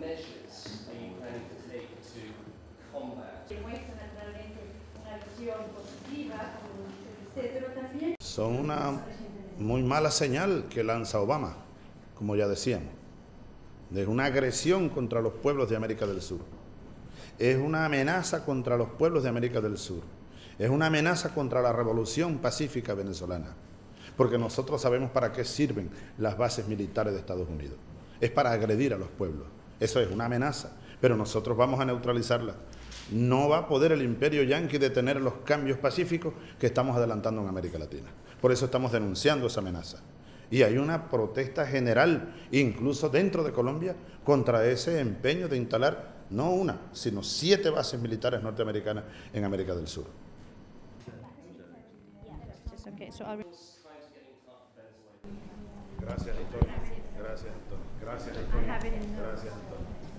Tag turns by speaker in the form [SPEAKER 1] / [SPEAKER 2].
[SPEAKER 1] measures are you planning to take to combat
[SPEAKER 2] demuestra naturalmente una visión positiva, como dice usted, pero también
[SPEAKER 3] Son una muy mala señal que lanza Obama, como ya decíamos. Es una agresión contra los pueblos de América del Sur. Es una amenaza contra los pueblos de América del Sur. Es una amenaza contra la revolución pacífica venezolana. Porque nosotros sabemos para qué sirven las bases militares de Estados Unidos. Es para agredir a los pueblos. Eso es una amenaza. Pero nosotros vamos a neutralizarla. No va a poder el imperio yanqui detener los cambios pacíficos que estamos adelantando en América Latina. Por eso estamos denunciando esa amenaza. Y hay una protesta general, incluso dentro de Colombia, contra ese empeño de instalar no una, sino siete bases militares norteamericanas en América del Sur. Gracias. Gracias, Antonio. Gracias, Antonio.